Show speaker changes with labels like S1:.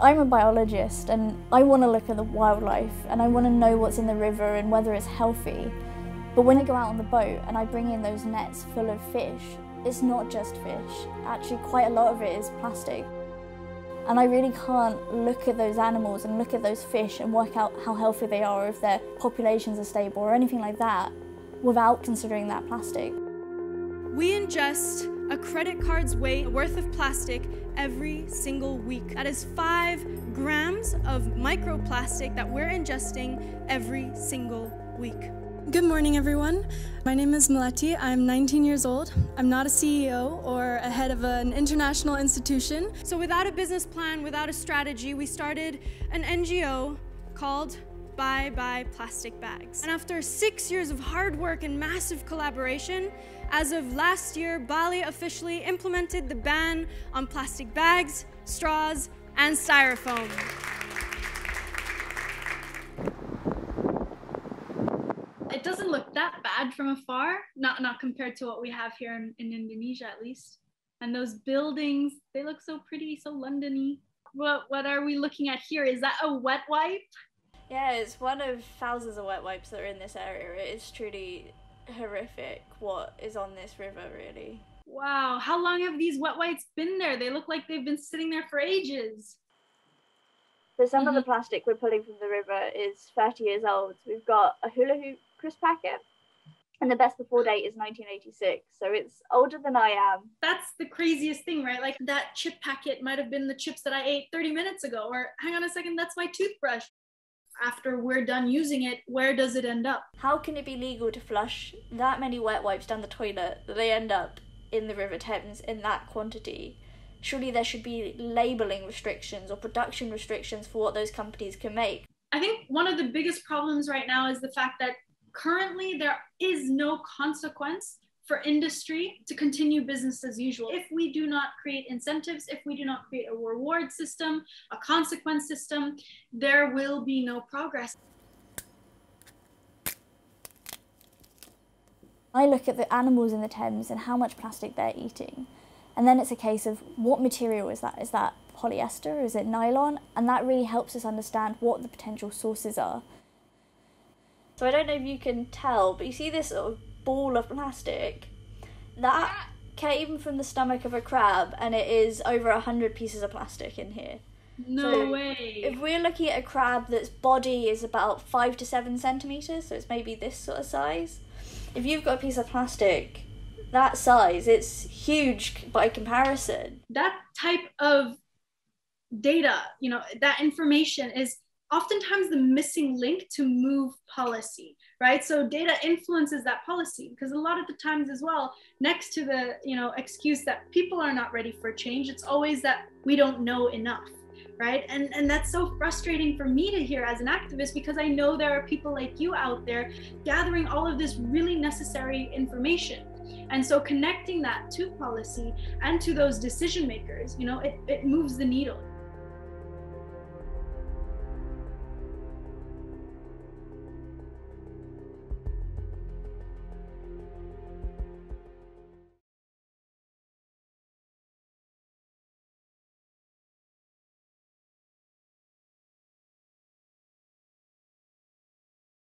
S1: I'm a biologist and I want to look at the wildlife and I want to know what's in the river and whether it's healthy. But when I go out on the boat and I bring in those nets full of fish, it's not just fish. Actually, quite a lot of it is plastic. And I really can't look at those animals and look at those fish and work out how healthy they are, if their populations are stable or anything like that, without considering that plastic.
S2: We ingest a credit card's weight worth of plastic every single week. That is five grams of microplastic that we're ingesting every single week. Good morning, everyone. My name is Melati. I'm 19 years old. I'm not a CEO or a head of an international institution. So, without a business plan, without a strategy, we started an NGO called Bye Bye Plastic Bags. And after six years of hard work and massive collaboration, as of last year, Bali officially implemented the ban on plastic bags, straws, and styrofoam.
S3: it doesn't look that bad from afar, not not compared to what we have here in, in Indonesia at least. And those buildings, they look so pretty, so Londony. What what are we looking at here? Is that a wet wipe?
S1: Yeah, it's one of thousands of wet wipes that are in this area. It is truly horrific what is on this river, really.
S3: Wow, how long have these wet wipes been there? They look like they've been sitting there for ages.
S1: But some mm-hmm. of the mm-hmm. plastic we're pulling from the river is 30 years old. We've got a hula hoop crisp packet. And the best before date is 1986. So it's older than I am.
S3: That's the craziest thing, right? Like that chip packet might have been the chips that I ate 30 minutes ago. Or hang on a second, that's my toothbrush. After we're done using it, where does it end up?
S1: How can it be legal to flush that many wet wipes down the toilet that they end up in the River Thames in that quantity? Surely there should be labeling restrictions or production restrictions for what those companies can make.
S3: I think one of the biggest problems right now is the fact that currently there is no consequence for industry to continue business as usual. If we do not create incentives, if we do not create a reward system, a consequence system, there will be no progress.
S1: I look at the animals in the Thames and how much plastic they're eating. And then it's a case of what material is that? Is that polyester? Is it nylon? And that really helps us understand what the potential sources are. So I don't know if you can tell, but you see this sort of ball of plastic? That came from the stomach of a crab and it is over a hundred pieces of plastic in here.
S3: No so way.
S1: If we're looking at a crab that's body is about five to seven centimeters, so it's maybe this sort of size. If you've got a piece of plastic that size, it's huge by comparison.
S3: That type of data, you know, that information is oftentimes the missing link to move policy right? So data influences that policy because a lot of the times as well next to the you know excuse that people are not ready for change it's always that we don't know enough right? And and that's so frustrating for me to hear as an activist because i know there are people like you out there gathering all of this really necessary information. And so connecting that to policy and to those decision makers you know it, it moves the needle